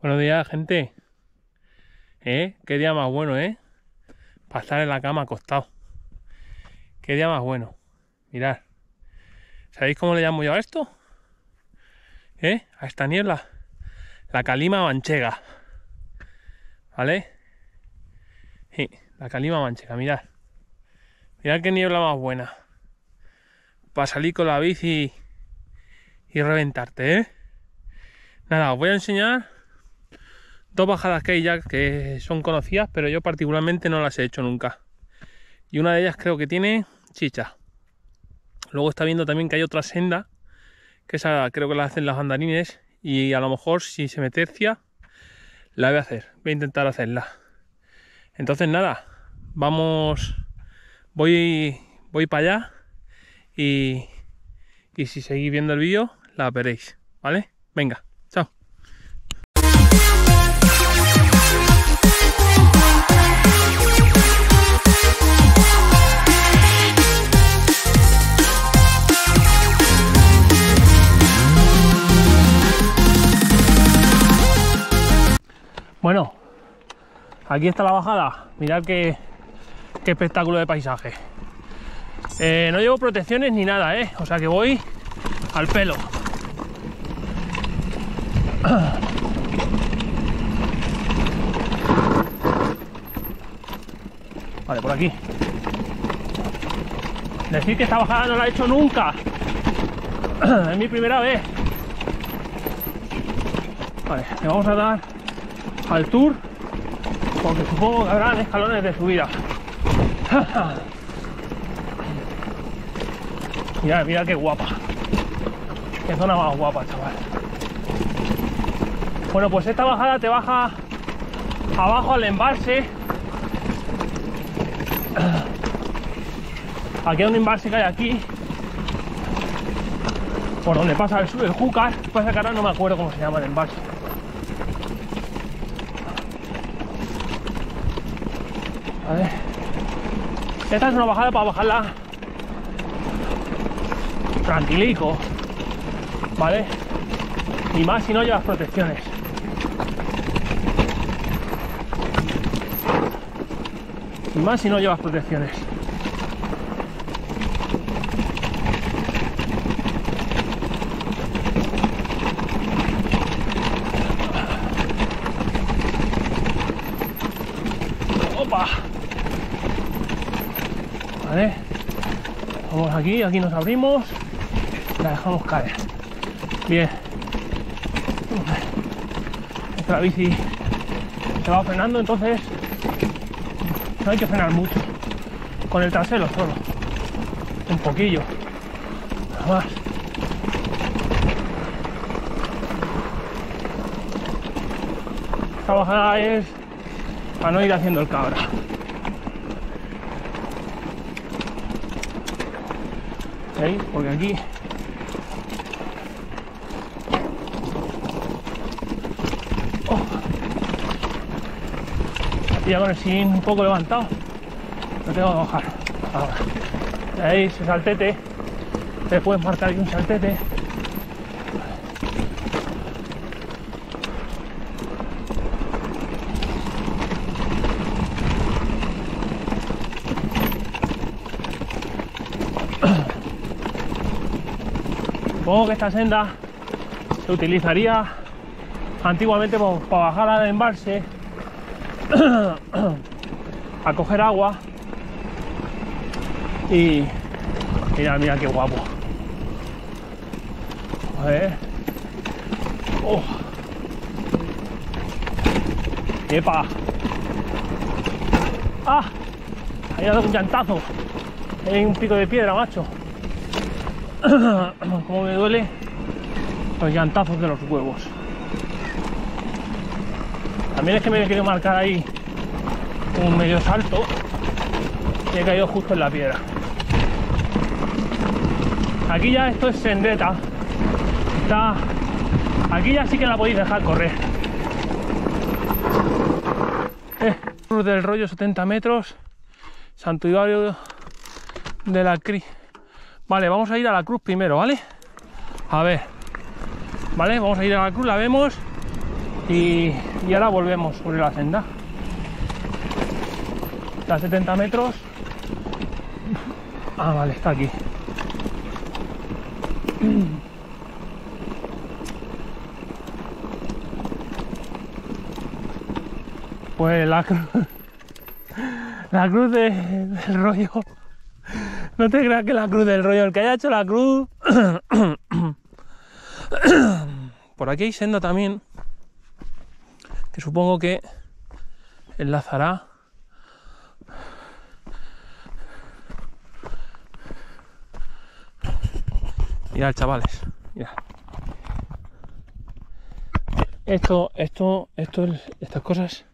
Buenos días, gente. ¿Eh? Qué día más bueno, ¿eh? Para estar en la cama acostado. Qué día más bueno. Mirad. ¿Sabéis cómo le llamo yo a esto? ¿Eh? A esta niebla. La calima manchega. ¿Vale? Sí, la calima manchega, mirad. Mirad qué niebla más buena. Para salir con la bici y reventarte, ¿eh? Nada, os voy a enseñar dos bajadas que hay ya que son conocidas, pero yo particularmente no las he hecho nunca. Y una de ellas creo que tiene chicha. Luego está viendo también que hay otra senda, que esa creo que la hacen las andarines, y a lo mejor si se me tercia, la voy a hacer. Voy a intentar hacerla. Entonces nada, vamos, voy, voy para allá y, y si seguís viendo el vídeo, la veréis, ¿vale? Venga. Bueno, aquí está la bajada. Mirad qué, qué espectáculo de paisaje. Eh, no llevo protecciones ni nada, ¿eh? O sea que voy al pelo. Vale, por aquí. Decir que esta bajada no la he hecho nunca. es mi primera vez. Vale, le vamos a dar al tour porque supongo que habrán escalones de subida. Mira, mira qué guapa. Qué zona más guapa chaval. Bueno pues esta bajada te baja abajo al embalse. Aquí hay un embalse que hay aquí. Por donde pasa el, el Júcar. Pasa que ahora no me acuerdo cómo se llama el embalse Esta es una bajada para bajarla tranquilico, ¿vale? Y más si no llevas protecciones. Y más si no llevas protecciones. ¡Opa! Vale. Vamos aquí, nos abrimos. La dejamos caer. Bien. Esta bici se va frenando, entonces no hay que frenar mucho. Con el trasero solo. Un poquillo. Nada más. Esta bajada es para no ir haciendo el cabra. ¿Veis? Porque aquí. Oh. ya con el sin un poco levantado. Lo tengo que bajar ahora. Veis ese saltete. Te puedes marcar aquí un saltete Supongo que esta senda se utilizaría antiguamente para bajar al embalse a coger agua y mira, mira qué guapo. A ver. Oh. ¡Epa! ¡Ah! Ahí ha dado un llantazo. Hay un pico de piedra, macho. como me duele los llantazos de los huevos. También es que me he querido marcar ahí un medio salto y he caído justo en la piedra. Aquí ya esto es sendeta. Está. Aquí ya sí que la podéis dejar correr. Eh, del rollo 70 metros. Santuario de la Cri. Vale, vamos a ir a la cruz primero, ¿vale? A ver. Vale, vamos a ir a la cruz, la vemos. Y, y ahora volvemos sobre la senda. Está a 70 metros. Ah, vale, está aquí. Pues la cruz. La cruz de- del rollo. No te creas que la cruz del rollo. El que haya hecho la cruz. Por aquí hay senda también. Que supongo que enlazará. Mirad, chavales. Mirad. Esto, esto, esto, estas cosas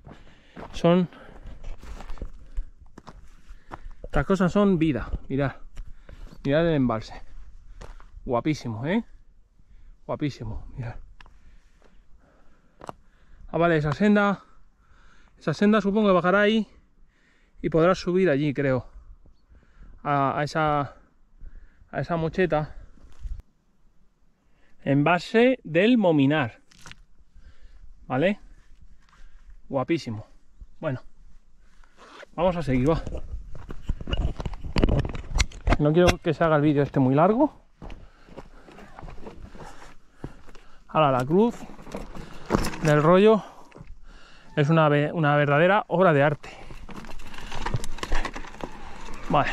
son. Estas cosas son vida. Mirad. Mirad el embalse. Guapísimo, ¿eh? Guapísimo. Mirad. Ah, vale, esa senda. Esa senda supongo que bajará ahí. Y podrás subir allí, creo. A, esa. A esa mocheta. Envase del Mominar. ¿Vale? Guapísimo. Bueno. Vamos a seguir, va. No quiero que se haga el vídeo este muy largo. Ahora la cruz del rollo es una, una verdadera obra de arte. Vale.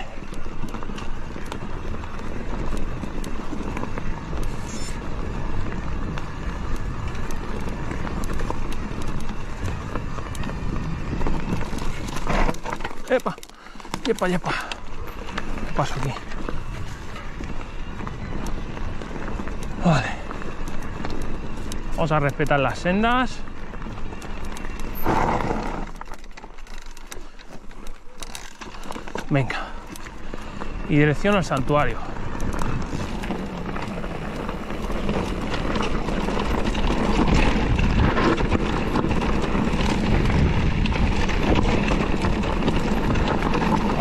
Epa, yepa, yepa. ¿Qué paso aquí? Vale. Vamos a respetar las sendas. Venga. Y dirección al santuario.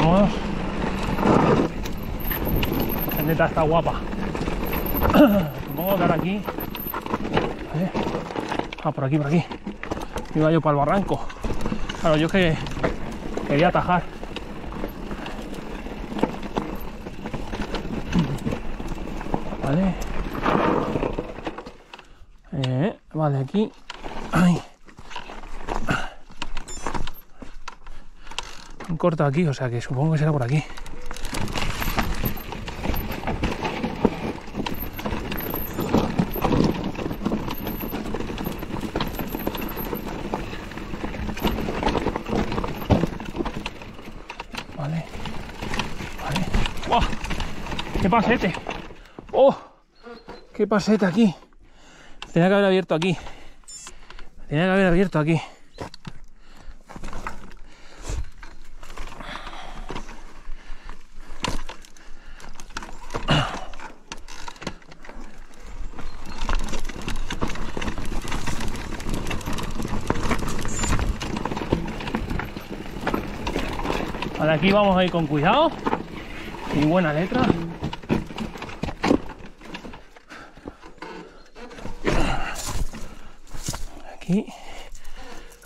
Vamos. Está guapa. Supongo que ahora aquí. ¿eh? Ah, por aquí, por aquí. Iba yo para el barranco. Claro, yo que quería atajar. Vale. Eh, vale, aquí. Ay. Un corto aquí, o sea que supongo que será por aquí. Vale. Vale. ¡Guau! ¡Qué pasete! ¡Oh! ¡Qué pasete aquí! Tenía que haber abierto aquí. Tenía que haber abierto aquí. Vale, aquí vamos a ir con cuidado y buena letra.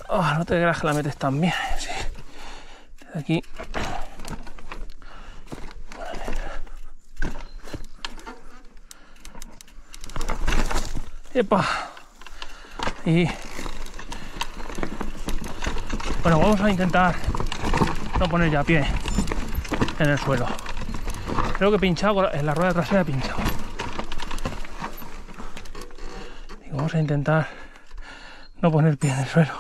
Oh, no te creas que la metes tan bien. Aquí. Y. Bueno, vamos a intentar no poner ya pie en el suelo. Creo que he pinchado en la rueda trasera pinchado. Y vamos a intentar no poner pie en el suelo.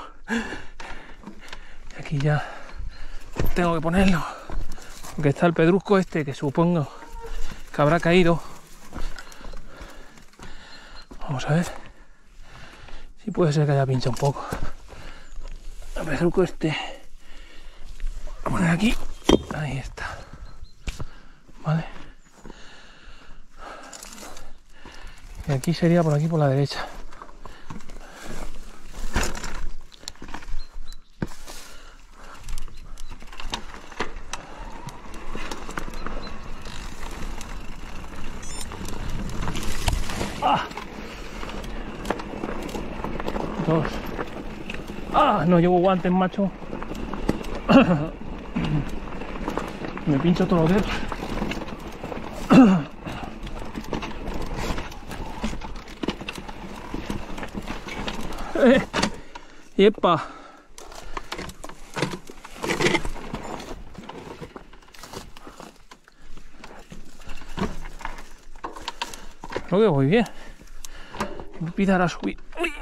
Aquí ya tengo que ponerlo. Porque está el pedrusco este que supongo que habrá caído. Vamos a ver. Si puede ser que haya pinchado un poco. El pedrusco este. Poner aquí. Ahí está. Vale. Y aquí sería por aquí por la derecha. Ah. Dos. Ah, no llevo guantes, macho. Me pincho todos los dedos. Eh, ¡Epa! Creo que voy bien. Me a subir. Uy.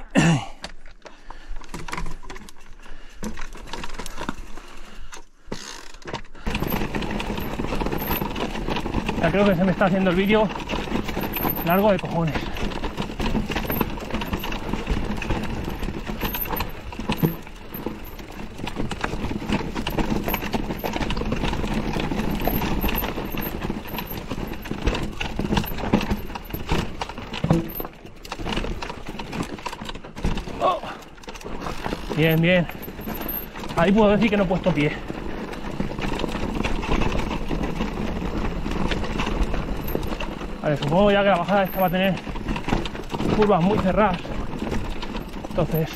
Ya creo que se me está haciendo el vídeo largo de cojones. Oh. Bien, bien. Ahí puedo decir que no he puesto pie. Vale, supongo ya que la bajada esta va a tener curvas muy cerradas. Entonces.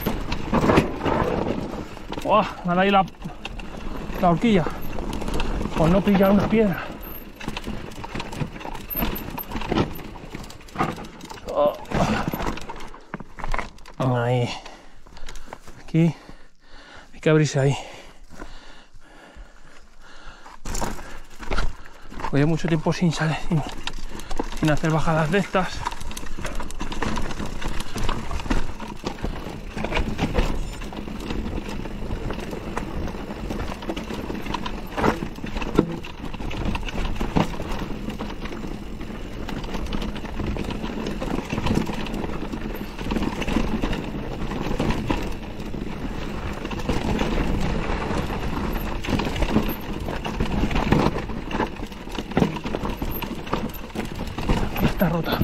¡Buah! Me ahí la, la horquilla. Por no pillar una piedra. Oh. Ahí. Aquí. Hay que abrirse ahí. Voy mucho tiempo sin salir, sin, hacer bajadas de estas. está rota.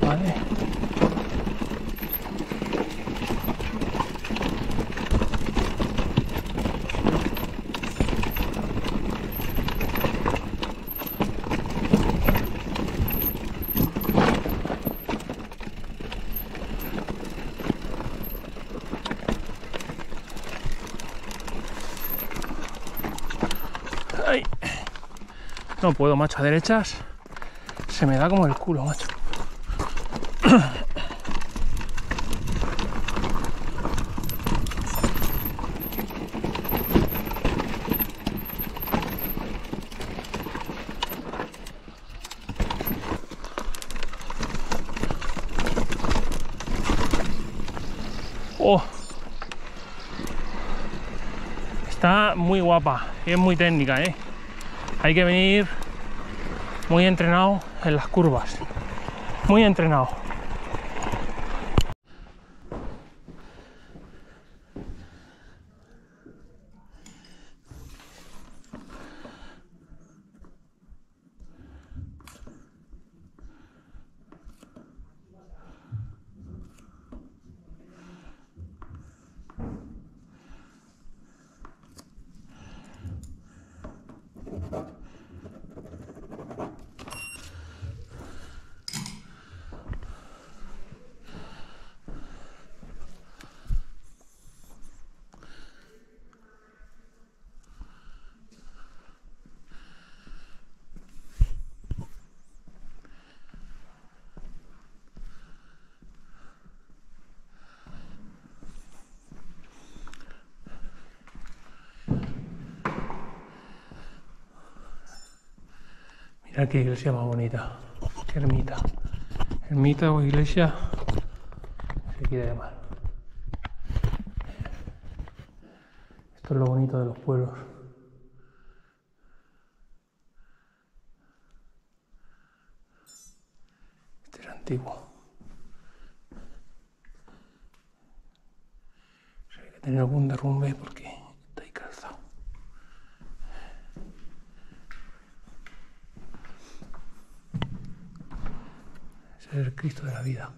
Vale. No puedo, macho, a derechas se me da como el culo, macho. Oh. Está muy guapa es muy técnica, ¿eh? Hay que venir muy entrenado en las curvas. Muy entrenado. Mira qué iglesia más bonita. Qué ermita. Ermita o iglesia. Se quiere llamar. Esto es lo bonito de los pueblos. Este es antiguo. hay que tener algún derrumbe porque está ahí calzado. El Cristo de la vida.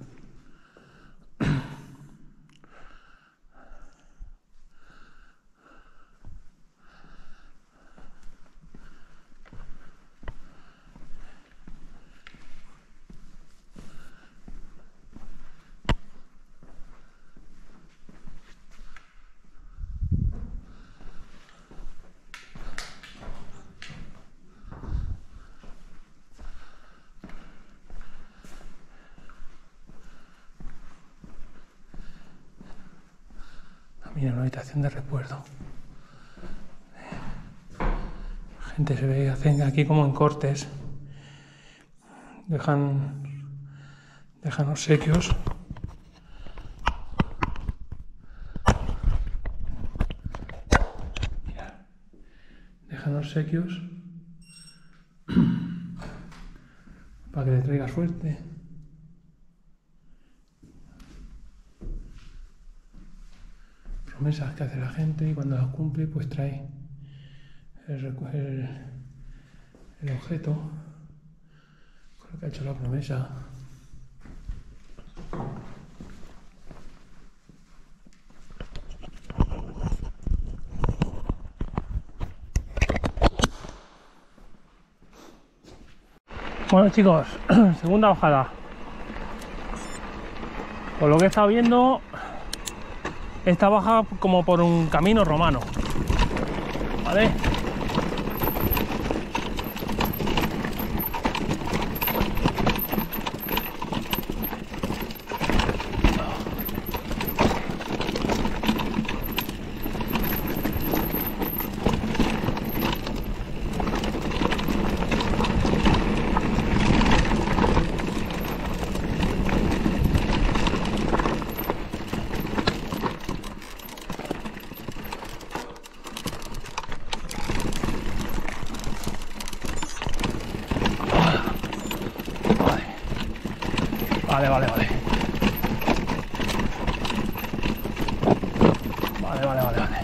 Mira, una habitación de recuerdo. Gente se ve, hacen aquí como en cortes. Dejan, dejan obsequios. Dejan obsequios para que le traiga suerte. Promesas que hace la gente y cuando las cumple pues trae el, el objeto con el que ha hecho la promesa. Bueno chicos, segunda bajada. Por lo que he estado viendo, esta baja como por un camino romano. ¿Vale vale, vale. Vale, vale, vale, vale.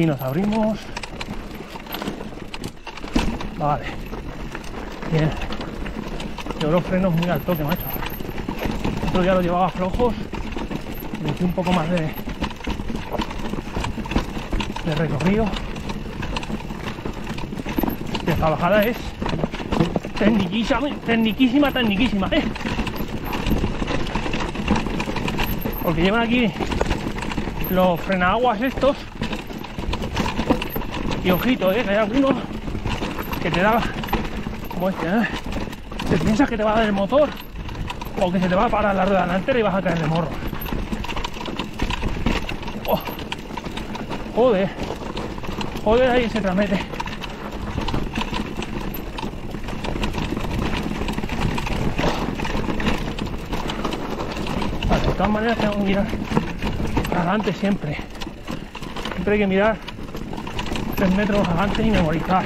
Y nos abrimos. Vale. Bien. Yo los frenos muy al toque, macho. Otro día lo llevaba flojos. Un poco más de, de recorrido. Esta bajada es tecniquísima, tecniquísima, tecniquísima, ¿eh? Porque llevan aquí los frenaguas estos. Y ojito, ¿eh? Que hay algunos que te da como este, ¿eh? Te piensas que te va a dar el motor o que se te va a parar la rueda delantera y vas a caer de morro. Oh, joder, joder, ahí se tramete. Vale, de todas maneras tengo que mirar adelante siempre. Siempre hay que mirar tres metros adelante y memorizar.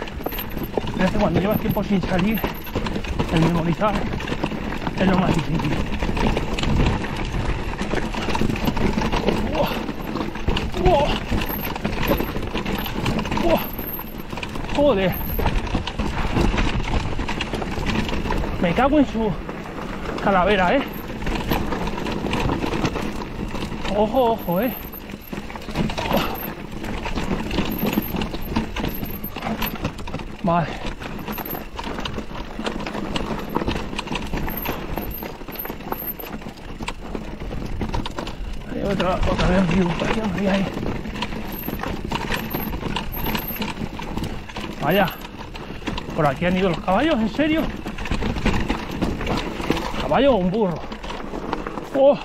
A veces cuando llevas tiempo sin salir, el memorizar es lo más difícil. ¡Joder! Me cago en su calavera, ¿eh? Ojo, ojo, ¿eh? Vale. Hay otra, otra vez bifurcación ahí, ahí. Vaya. Por aquí han ido los caballos, ¿en serio? ¿Caballo o un burro? ¡Oh!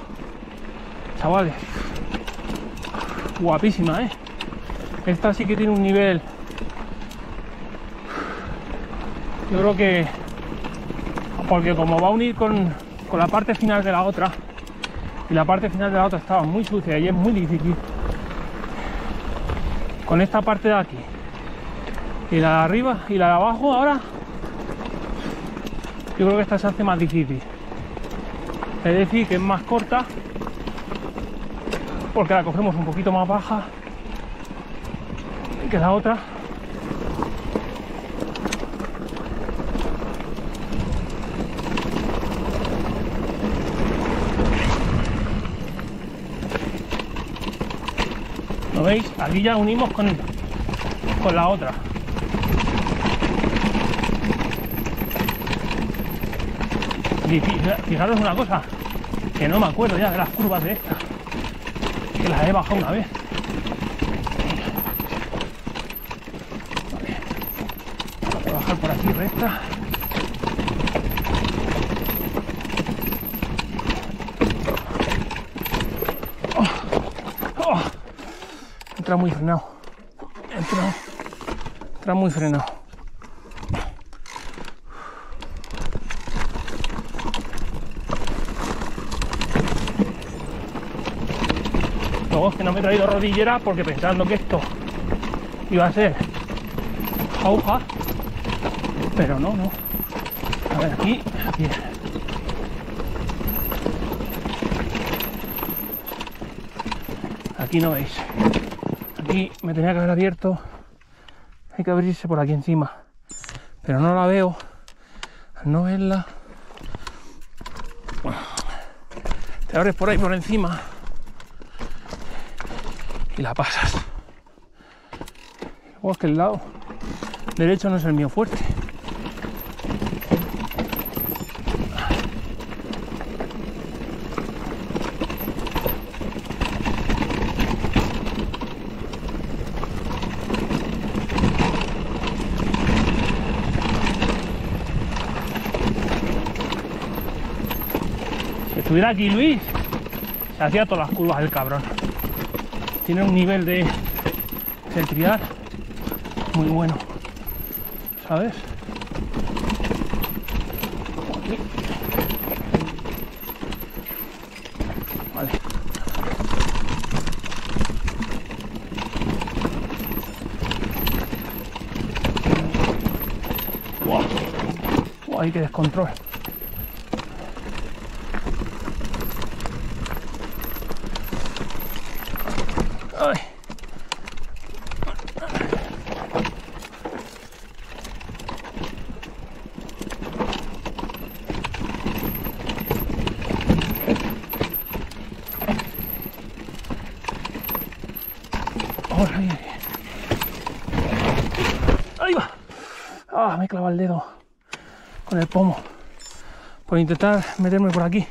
Chavales. Guapísima, ¿eh? Esta sí que tiene un nivel. Yo creo que. Porque como va a unir con, con la parte final de la otra, y la parte final de la otra estaba muy sucia y es muy difícil. Con esta parte de aquí y la de arriba y la de abajo ahora, yo creo que esta se hace más difícil. Es decir, que es más corta porque la cogemos un poquito más baja que la otra. veis, aquí ya unimos con, con la otra. Y fijaros una cosa, que no me acuerdo ya de las curvas de esta, que las he bajado una vez. Vale. Voy a bajar por aquí recta. Entra muy frenado. Entra, entra muy frenado. Luego es que no me he traído rodillera porque pensando que esto iba a ser jauja, pero no, no. A ver, aquí, aquí. Aquí no veis. Aquí me tenía que haber abierto. Hay que abrirse por aquí encima. Pero no la veo. No verla. Te abres por ahí por encima. Y la pasas. Luego es que el lado derecho no es el mío fuerte. Estuviera aquí Luis, se hacía todas las curvas el cabrón. Tiene un nivel de, triar muy bueno. ¿Sabes? Vale. Ahí que descontrol. Ay. Ahora, ahí, ahí. Ahí va. Ah, me clava el dedo con el pomo por intentar meterme por aquí.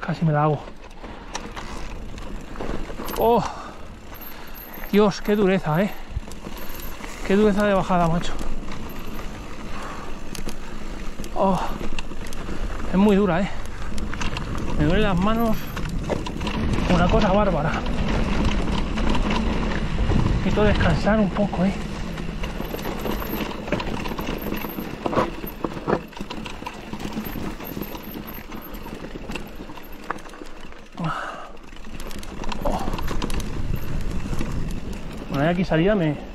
Casi me la hago. Oh, Dios, qué dureza, eh. Qué dureza de bajada, macho. Oh, es muy dura, eh. Me duelen las manos. Una cosa bárbara. Necesito descansar un poco, eh. Bueno, aquí salida me,